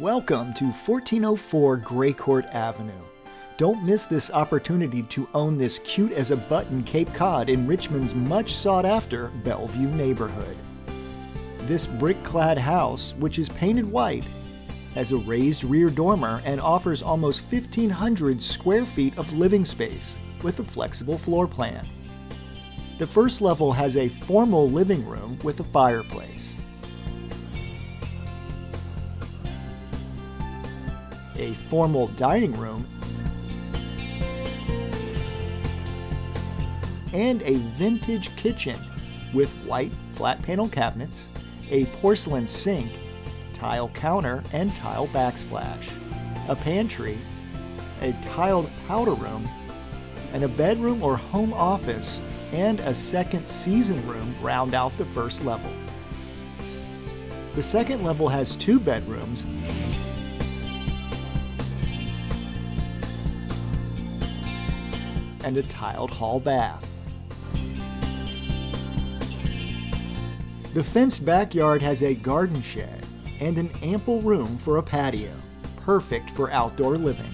Welcome to 1404 Greycourt Avenue. Don't miss this opportunity to own this cute as a button Cape Cod in Richmond's much sought after Bellevue neighborhood. This brick clad house, which is painted white, has a raised rear dormer and offers almost 1,500 square feet of living space with a flexible floor plan. The first level has a formal living room with a fireplace. A formal dining room and a vintage kitchen with white flat panel cabinets, a porcelain sink, tile counter and tile backsplash, a pantry, a tiled powder room, and a bedroom or home office and a second season room round out the first level. The second level has two bedrooms and a tiled hall bath. The fenced backyard has a garden shed and an ample room for a patio, perfect for outdoor living.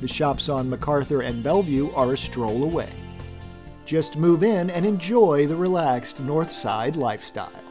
The shops on MacArthur and Bellevue are a stroll away. Just move in and enjoy the relaxed North Side lifestyle.